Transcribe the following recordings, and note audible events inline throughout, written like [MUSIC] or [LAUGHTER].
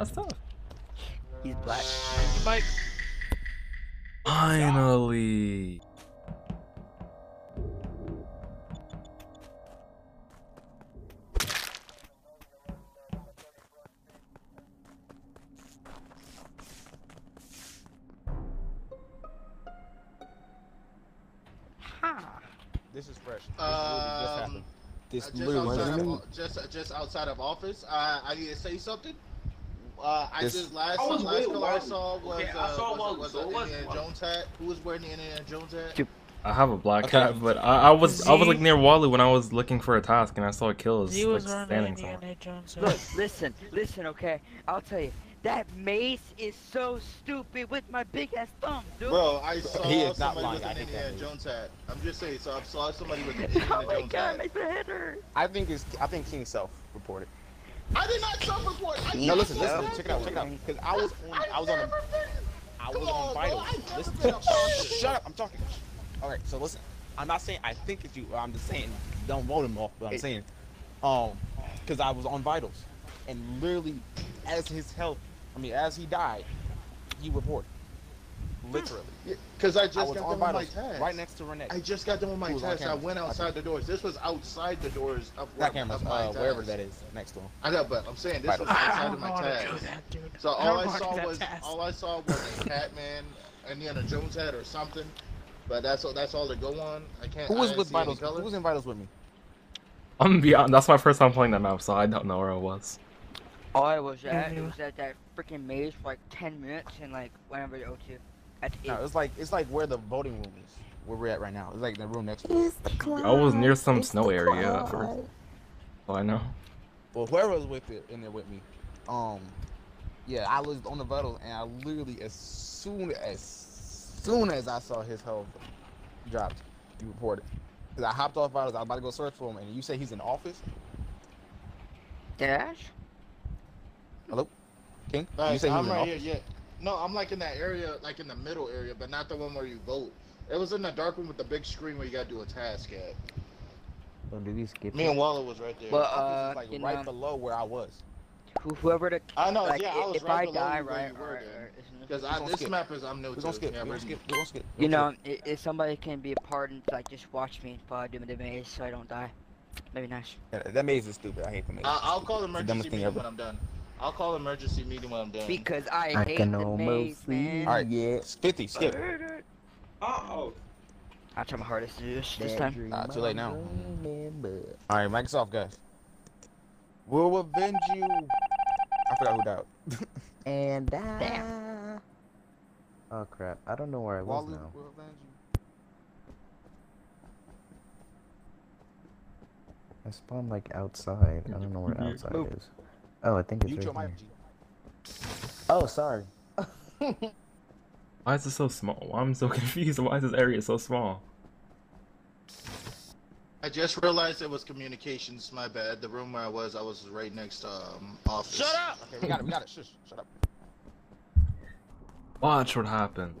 That's tough. He's black. Mike. Finally. This is fresh. This literally just Um, happened. This Uh, just, literally outside of, just just outside of office, uh, I need to say something. Uh, I This- just last I was last with color I saw was Okay, I uh, saw was, Wally, was, so was it wasn't Indiana Jones hat. Who was wearing the Indiana Jones hat? I have a black Okay. hat, but I, I was I was like near Wally when I was looking for a task and I saw Kills He like was running standing somewhere. Indiana Look, listen, listen, okay? I'll tell you. That mace is so stupid with my big ass thumb, dude. Bro, I saw He is not somebody lying. with I an hate that Indiana. Jones hat. I'm just saying. So I saw somebody with an [LAUGHS] oh Indiana my Jones god, hat. makes my head hurt. I think it's. I think King self reported. I did not self-report. I No, listen, listen, check it out, check it out. Because I was on. I was on. did. I was on vitals. Listen, a shut up. I'm talking. All right, so listen. I'm not saying I think it's you. I'm just saying don't vote him off. But I'm saying, um, because I was on vitals, and literally, as his health, I mean, as he died, you reported. Literally. Because I just I got done with my test. Right next to Renee. I just got done with my test. I went outside the doors. This was outside the doors of, where, cameras, of uh, my uh, wherever that is next to him. I know, but I'm saying this was outside of my test. So all I, I saw was task. all I saw was a Batman Indiana Jones head or something. But that's all that's all to go on. I can't. Who was with Vitals? Who was in Vitals with me? I'm gonna be that's my first time playing that map, so I don't know where I was. All I was at, it was at that freaking maze for like 10 minutes and like whenever O2. No, it. it's like it's like where the voting room is, where we're at right now. It's like the room next. to. I was near some it's snow area. Oh, I know. Well, whoever was with it in there with me, um, yeah, I was on the vitals, and I literally as soon as soon as I saw his health dropped, you reported. Cause I hopped off vitals, I was about to go search for him, and you say he's in office. Dash. Hello. King. You say he's I'm in right office? here. Yeah. No, I'm like in that area, like in the middle area, but not the one where you vote. It was in the dark room with the big screen where you gotta do a task at. Oh, did we skip Me it? and Waller was right there. But, uh, is like right know- below where I was. Who- Whoever the. I know. like, yeah, I was if right I below die, you where right? you were or- then. or isn't it- Because We're I this skip. map is I'm new We're to. gonna skip. Yeah, We're gonna skip. We're gonna skip. You We're gonna know, i- if somebody can be a part and like just watch me while I do the maze so I don't die, maybe nice. Yeah, that maze is stupid. I hate the maze. I- I'll call stupid. It's the emergency dumbest thing meeting ever. when I'm done. I'll call emergency meeting when I'm done. Because I, I hate can the almost maze, see man. All right. yeah. It's 50. Skip. Uh-oh. I'll try my hardest to do this this That time. dream Nah, too late now. I'm All right, Microsoft guys. We'll avenge you. I forgot who died. [LAUGHS] And I... Damn. Oh crap! I don't know where I was Wally now. will avenge you. I spawned like outside. I don't know where [LAUGHS] outside is. Oh, I think it's Mute your right here. Oh, sorry. Why is it so small? I'm so [LAUGHS] confused. Why is this area so small? I just realized it was communications. My bad. The room where I was, I was right next to um, office. Shut up! Okay, we got it. We got it. Shush. Shut up. Watch what happened.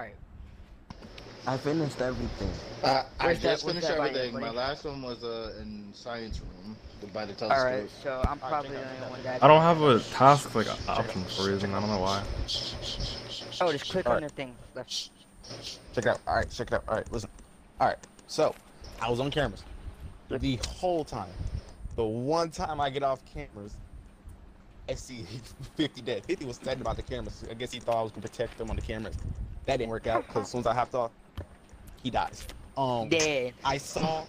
Alright. I finished everything. Uh, I Where's that- just finished that everything. My last one was uh, in science room by the telescope. Alright, so I'm probably the only check one that. I don't have a task like option for reason. I don't know why. Oh, just click Alright. on the thing. Left. Check it out. All right, check it out. All right, listen. All right, so I was on cameras the whole time. The one time I get off cameras, I see [LAUGHS] 50 dead. 50 was standing about the cameras. I guess he thought I was gonna protect them on the cameras. That didn't work out because as soon as I hopped off, he dies. Um, Dead. I saw.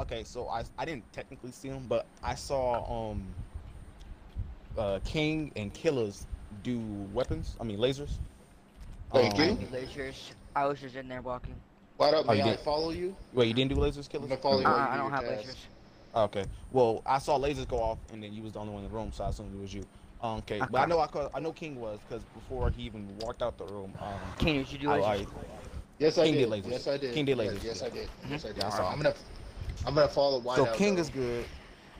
Okay, so I I didn't technically see him, but I saw um uh King and Killers do weapons. I mean lasers. Thank Um, you. Lasers. I was just in there walking. What up? Oh, May you I did? follove you? Wait, you didn't do lasers, I'm Killers? gonna follow you. Uh, you I do don't have task. lasers. Okay. Well, I saw lasers go off, and then you was the only one in the room, so I assumed it was you. Um, okay. But I know I call, I know King was because before he even walked out the room, um, King, did you do I, lasers? I, Yes, I King did. did lasers. Yes, I did. King did Yes, lasers. Yes, I did. Yes, I did. Yeah, I Alright, saw I'm gonna. I'm gonna follow White So Out, King though. is good.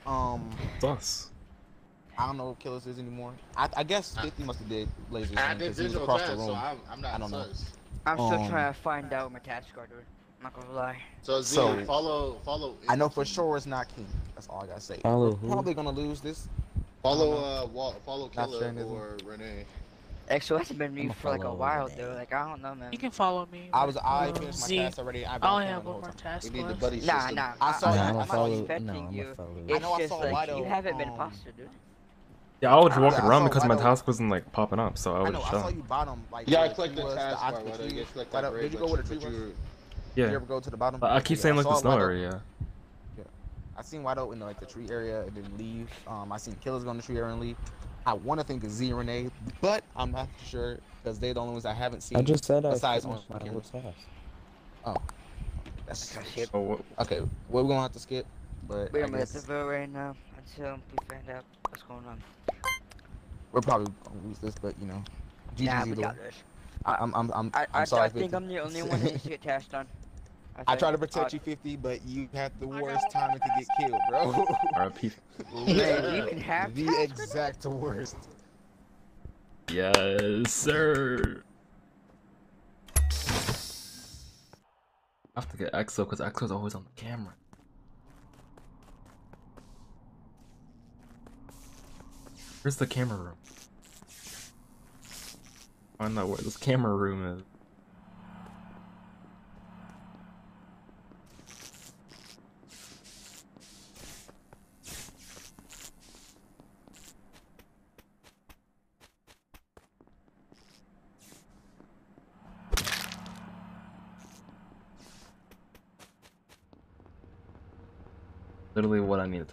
Um, It's us. I don't know if Killers is anymore. I, I guess I- 50 must have did lasers I because did he was digital across task, the so room. I'm, I'm not I don't know. I'm still Um, trying to find out what my task are doing. I'm not gonna lie. So Z, So- follow, follow. I know for sure it's not King. That's all I gotta say. Follow We're who? probably gonna lose this. Follow, uh, Walt, follow Not Killer or Renee. EXO hasn't been me for like a while, Renee. though. Like I don't know, man. You can follow me. I was I Uh, finished my Z. task already. I've I been only playing have the one more time. task We need the left. buddy Nah, system. nah. I saw I, you- I, I I'm saw not you- no, I'ma you. follow you. I It's know I just saw like Wido, you haven't been um, imposter, dude. Yeah, I was Uh, walking I around saw because my task wasn't like popping up, so I I was know. just I saw chilling. you bottom. Like Yeah, I clicked the was, task bar, octopus whether you click Right that up- bridge, Did you go where the tree was? you- Did you Yeah, ever go to the bottom? I I keep Okay, saying like the snow Wido. area. I seen Wido in the, like the tree area and then leave. Um, I seen Killers go in the tree area and leave. I want to think it's Z and Renee, but I'm not sure because they're the only ones I haven't seen. I just said I besides finished on my whole cameras. That's Skip. Oh, what- okay. Well, we're gonna have to skip, but We're I gonna let the guess vote right now until we find out what's going on. we're probably gonna lose this, but you know, GG's Nah, we got this. I, I'm, I'm, I'm, I, I, I'm sorry. I think I'm the only one that needs to get [LAUGHS] task done. I try to protect you, 50, but you have the worst one. timing to get killed, bro. [LAUGHS] RIP. Man, you can have [LAUGHS] the task for exact worst. Yes, sir. I have to get EXO because EXO's always on the camera. Where's the camera room? Find out where this camera room is. Literally what I needed.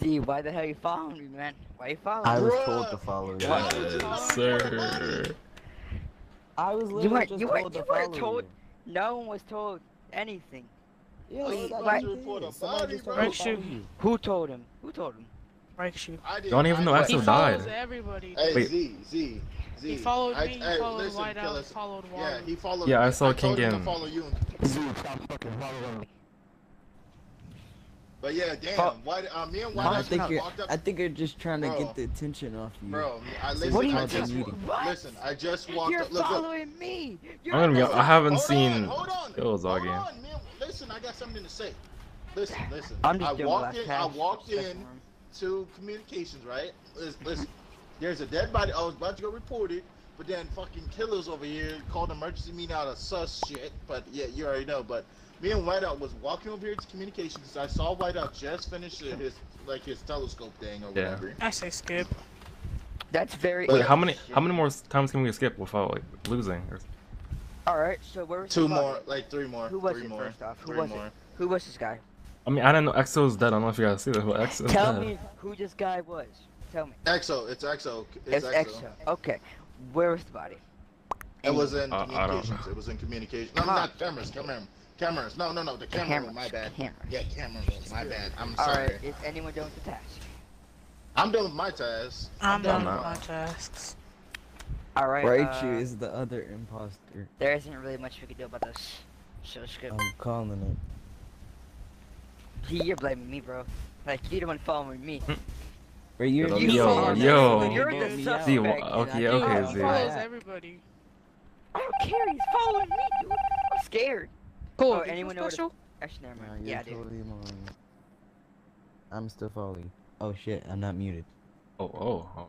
Z, why the hell you following me, man? Why you following me? I was Bruh. told to follow you. Yes, sir. I was You literally weren't- just you told to you weren't follow told- you. No one was told anything. Yeah, Oh, you like- I did. report a Somebody body, just bro. told me Right to follow shoe. Who told him? Who told him? Breaks you. I. Don't even know I EXO He did. died. everybody. Hey, Wait. Z, Z, Z. He followed I, me, he hey, followed listen, White kill Out, us. Yeah, he followed. Yeah, I saw told King him to in. follow you. But yeah, damn. Fo- White, uh, me and White Mom, I Out think you're. walked up. I think you're just trying to Bro. get the attention off you. Bro, I listen. What are you I just. What? Listen, I just walked You're up. Look, look. following me. You're I'm gonna be. I haven't on, seen hold on, kills all hold game. on, man. Listen, I got something to say. Listen, [SIGHS] listen. I'm just I walked last in. I walked in to communications, right? Listen, listen. There's a dead body. I was about to go report it, but then fucking killers over here called emergency meeting out of sus shit. But yeah, you already know. But me and Witeout was walking over here to communications because I saw Witeout just finish his like his telescope thing or Yeah. whatever. I say skip. That's very. Wait, how many? How many more times can we skip without like losing? Or... All right. So where was Two the more, like three more. Who was three it more, first off? Who three was it? Who was this guy? I mean, I don't know EXO's dead. I don't know if you guys see that, but EXO's Tell dead. me who this guy was. Tell me. EXO, it's EXO. It's It's, EXO. EXO. Okay. Where was the body? It was in Uh, communications. It was in communications. No, Come on. not cameras. Cameras. Cameras. No, no, no. The camera cameras. room. My bad. Cameras. Yeah, camera room. My bad. I'm All sorry. right. Is anyone done with the task? I'm done with my task. I'm done done with with my tasks. All right. Raichu uh, is the other imposter. There isn't really much we can do about this. So skip. I'm calling it. You're blaming me, bro. Like you're the one following me. Right, you're, Yo, you're yo, yo. that You're the suspect. See, well, and I okay, okay, He Z. why. follows everybody. I don't care. He's following me, dude. I'm scared. Cool. Oh, anyone know what- special? Actually, never Nah, mind. you're Yeah, dude. totally lying. I'm still following. Oh shit, I'm not muted. Oh, oh, oh.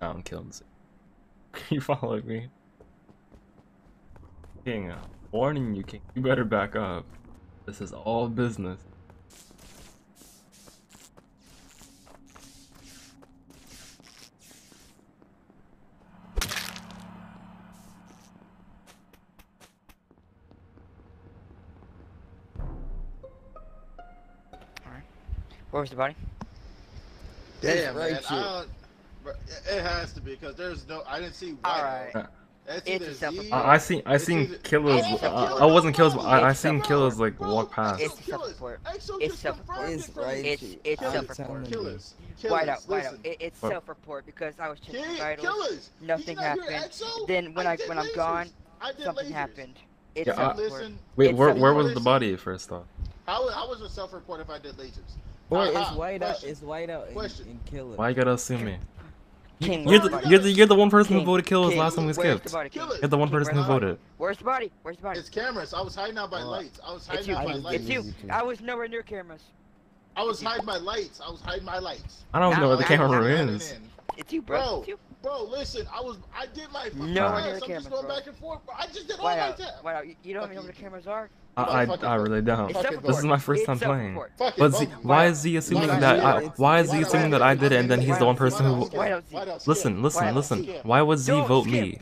I'm killing Z. [LAUGHS] you followed me. King, uh, warning you, King. You better back up. This is all business. Where was the body? Damn, right man. here. I don't, it- it has to be because there's no. I didn't see white. All right. It's It's either a Z. I, I seen, I It's seen either- killers. Oh, uh, it's killer. I wasn't kills. No, I, I seen killers like Bro, walk past. It's self-report. It's self-report. It's it for right me. It's it's self-report. Killers. White Killers. out, white out. It, it's self-report because I was checking Kill- vitals. Killers. Nothing Did you not hear happened. Then when I I did when I'm gone, I something lasers. happened. It's Yeah, self-report. Listen, Wait, It's where a- where was the body first off? how, how was a self-report if I did lasers? Boy, it's white out. It's white out and, and kill it. Why you gotta assume me? King, You're where's the you're the you're the one person who voted kill us last time we where's the skipped. body, King? Kill. You're the one King, person where's who voted. Where's the body? Where's the body? It's cameras. I was hiding out by Uh, lights. I was It's hiding you. out by I lights. It's you. I was nowhere near cameras. I was hiding my lights. I was hiding my lights. I don't Now- know where the camera now- Hiding is. It's you, bro. Bro, It's you. Bro, listen. I was. I did my. fucking Nowhere best. the I'm cameras, just going bro. back and forth. Bro. I just did all White my uh, out. that. White out. Uh, you, you don't even know where the cameras are? I I, I really don't. It's Fuck it, self-report. This is my first It's time playing. self-report. Fuck it, But vote Z, me. why White is Z assuming White that? I, why is Z White out. assuming that I did it and then he's the one person who? White out. White out. Listen, skip. listen, White out. listen. skip. Why would Z Don't vote me?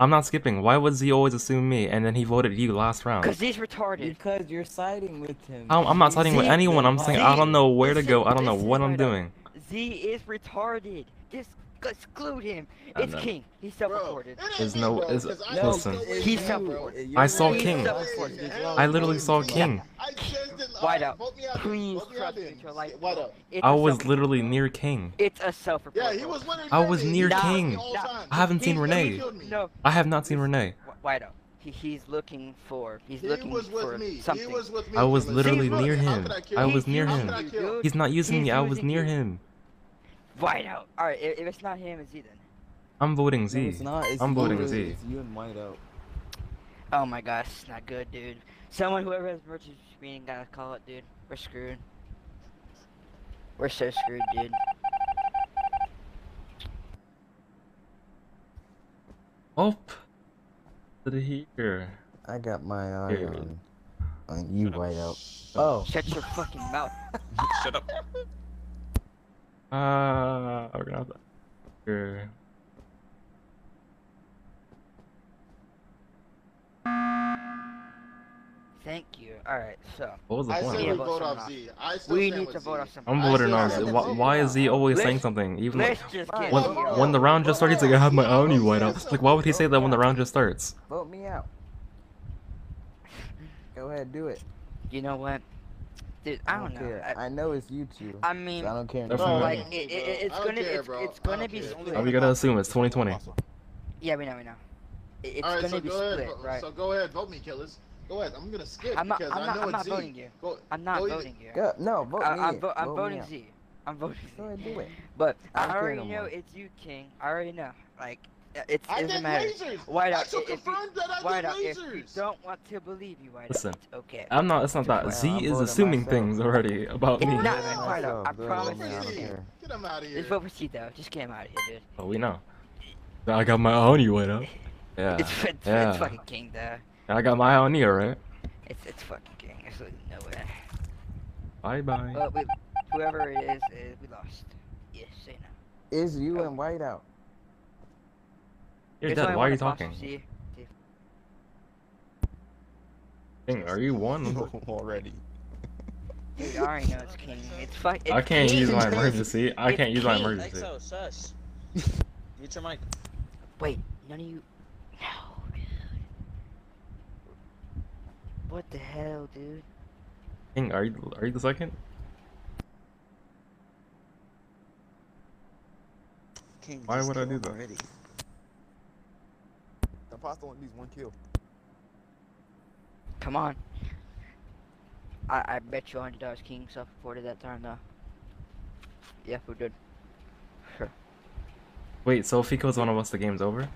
I'm not skipping. Why would Z always assume me and then he voted you last round? Because he's retarded. Because you're siding with him. I'm, I'm not siding with anyone. I'm saying I don't know where to go. I don't know what I'm doing. Z is retarded. Just exclude him. It's know. King. He's self-reported. There's no- is- No, listen. He's self- bro. I saw King. I literally saw King. I just didn't- White uh, out. vote me out then. Please Vote me out trust me then. to your. White out. It's was literally near King. It's a self-report. Yeah, he was literally I was near He King. all. I haven't seen Renee. No. I have not seen Renee. Wh- White out. He, he's looking for. He's He looking was for with me. something. He was with me. I was Listen, literally how near him. I I was near How him. could I kill him? Dude, He's not using He's me. I was near you. him. White out. All right. If, if it's not him, it's Z then. I'm voting No, Z. it's not. It's I'm you, voting it's Z. you and white out. Oh my gosh, it's not good, dude. Someone, whoever has emergency screening, gotta call it, dude. We're screwed. We're so screwed, dude. Oh, did here? I got my eye Here. on, on you, white out. Oh, Shut your fucking mouth. [LAUGHS] Shut up. Uh, we're gonna have to. Here. Thank you. All right, so What was the I point? said Yeah, we vote vote off off. Z. I still we need to vote on something. I'm voting still on Z. Why, why is Z always saying Let's- something? Even though Let's just Fine. when it. When the round just starts, he's like, I have my bro, Oni bro, white out. Like, why would he say that when the round just starts? vote me out. Go ahead, do it. You know what, dude? I don't know. care. I, I know it's you two. I mean, so I don't care. Definitely like it, it, it's gonna bro. it's, it's gonna be care. split. Oh, we gotta assume it's 2020. Yeah, we know, we know. It, it's All right, gonna so be go ahead. split, vo- right? So go ahead, vote me, killers. Go ahead. I'm gonna skip I'm not. because I'm I not. know I'm not Z. voting you. Go, I'm not go voting you. Go, no, vote I, me. I'm, vo- I'm Vote voting out. Z. I'm voting Z. Go ahead, do it. But I I don't care already know it's you, King. I already know. Like, it's, I Uh, it doesn't did matter. lasers. White I out. still if you, confirmed that I white did out. If you don't want to believe you, white Listen, out, okay. I'm not. It's not that. Well, Z I'm is assuming myself. things already about It's me. not, Vote man. myself. White out. I Go promise vote me you. out, I don't Z. care. Get him out of here. Just vote for C though. Just get him out of here, dude. Oh, we know. I got my Oni white out. Yeah. It's, it's, yeah. it's fucking King though. I got my own Oni, alright. It's it's fucking King. There's really no way. Bye bye. Well, we, whoever it is, is, we lost. Yes, say no. Is you oh. and white out? You're There's dead. Why are you talking? C. King, are you one? [LAUGHS] Already. Dude, I already know it's King. It's fuck. It's I can't King. use my [LAUGHS] emergency. I It's can't use my emergency. EXO, shush. [LAUGHS] Mute your mic. Wait, none of you. No, dude. What the hell, dude? King, are you are you the second? King, Why would I do that? already. The imposter only needs one kill. Come on. I I bet you hundred dollars King self-reported that time though. Yeah, we did. Wait, so if he kills one of us, the game's over?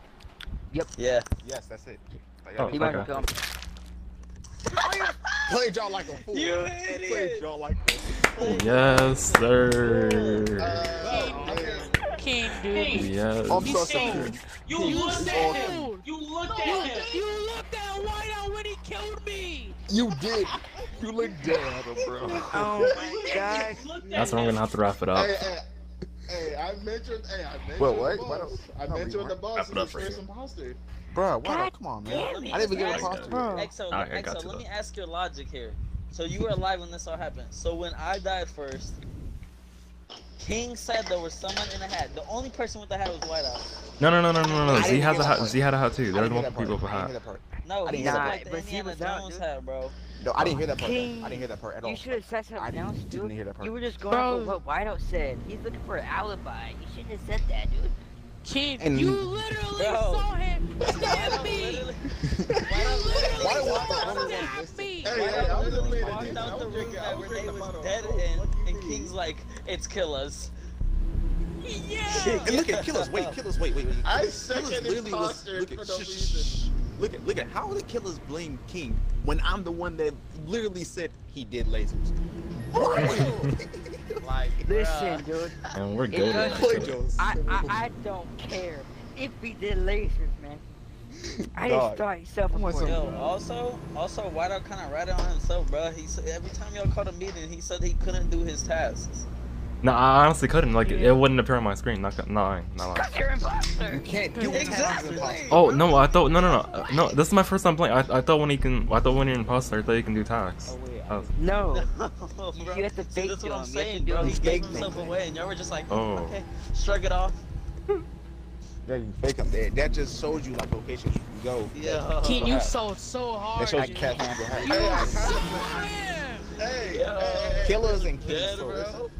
Yep. Yeah. Yes, that's it. Like, Oh, I You might as okay. well kill him. [LAUGHS] Played y'all like a fool. You idiot. Played y'all like a fool. Yes, sir. Uh, man. King, dude. Yes. I'm He's so saying- serious. You You looked said- at him. You looked at You, him. you looked at White out when he killed me. You did. You look dead at him, bro. [LAUGHS] Oh, oh my god. That's where I'm gonna have to wrap it up. Hey, hey, hey, I mentioned, hey, I mentioned Well, the wait, boss. why don't- I no, we mentioned the boss Wrap is it up for first you. imposter. Bro, God wow, come on, man. I didn't even get let a me imposter. EXO, Alright, I got EXO, let though. me ask your logic here. So you were alive when this all happened. So when I died first, King said there was someone in a hat. The only person with the hat was Witeout. No, no, no, no, no, no. I Z didn't has a that hat. part. Z had a hat too. I There's didn't multiple people with I didn't hat. hear that part. No, I didn't hear that part. But he was out, dude. bro. No, I didn't hear that part. King, I didn't hear that part at all. You should have said I something else, didn't hear that part. You were just going Bro. off of what Witeout said. He's looking for an alibi. You shouldn't have said that, dude. King, And- you literally Bro. saw him [LAUGHS] stab Witeout me. literally- You Witeout literally Why- literally why- Hey, White hey, I was literally walked out the room that was Renee drinking was dead in, and? King's like, "It's Killers." Yeah. And look at killers. Wait, killers. Wait, wait, wait. I Killers second literally was- imposter look for at- no shh, shh, reason. Look at, look at how the killers blame King when I'm the one that literally said he did lasers. [LAUGHS] Like, Listen, bruh. dude. And we're good. at it. I, I I don't care if he did lasers, man. I Dog. just thought self Yo, also, also, why do I kind of ratted on himself, bro. He said every time y'all called a meeting, he said he couldn't do his tasks. No, I honestly couldn't. Like, Yeah. it wouldn't appear on my screen. Not, gonna- no, I- not lying. You're imposter. You can't do. Exactly. Oh no, I thought no, no, no, no. This is my first time playing. I, I thought when you can, I thought when you're an imposter, I thought you can do tasks. Oh wait, was- No. [LAUGHS] bro. You have to See, fake that's what to I'm him. You have to saying, do bro. He fake gave thing. himself away, and y'all were just like, Oh. okay, shrug it off. Yeah, you fake them. That, that just showed you like locations you can go. Yeah. King, you sold so That hard. shows you catch people have. You Hey, I man. Hey, hey, Yeah. hey, hey, Killers and Dead, bro. So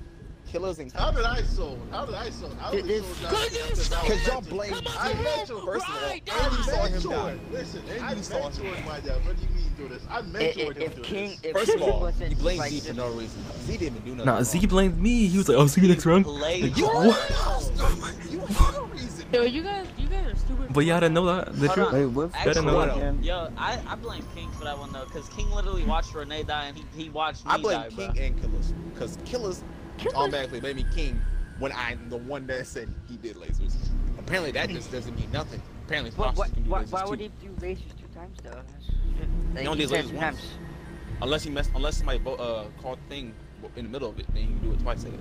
Killers and How did I sold? How did I sold? I only This- sold Cause you because I was stole Because y'all blame I come mentored. on, First of all, right, I there. saw him die. Listen, And I you saw him die. What do you mean do this? I If, mentored him if do King, this. if First of all, wasn't you blame like Z for no reason. Z didn't even do nothing. Nah, wrong. Z blamed me. He was like, "Oh, see you next round." Like, You what? [LAUGHS] You have no reason. Yo, you guys, you guys are stupid. But you had to know that. The truth. on. Wait, what? Gotta Actually, know that. yo, I, I blame King for that one though, cause King literally watched Renee die and he, he watched me die, I blame die, King bro. and Killers. Because Killers automatically blame me King when I'm the one that said he did lasers. Apparently that just doesn't mean nothing. Apparently Why, Fox why, can do why, lasers why too. would he do lasers two times though? That's- He only he did lasers two once. Unless he mess, unless somebody vo- uh called thing in the middle of it, then you can do it twice. I guess.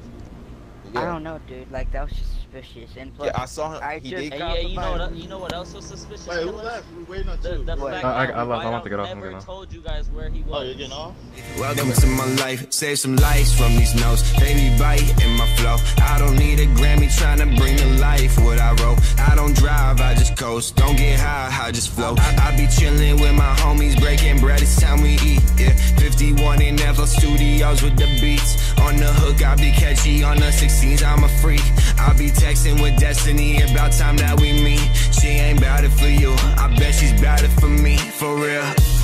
But I don't know, dude. Like that was just suspicious. And plus, Yeah, I saw him. I he did. Yeah, you know what? You know what else was suspicious? Wait, who left? We waiting on The, two. the What? fact I- I- that I left. I want to get off. I'm Never getting off. told you guys where he was. Oh, you're getting off? Welcome to my life, save some lives from these notes. Baby bite in my flow. I don't need a Grammy trying to bring to life what I wrote. I don't drive, I just coast. Don't get high, I just float. I, I be chilling with my homies, breaking bread. It's time we eat. Yeah, 51 in FL Studios with the beats. On the hook, I be catchy. On the 16s, I'm a freak. I be texting with Destiny about time that we meet. She ain't bout it for you. I bet she's bout it for me, for real.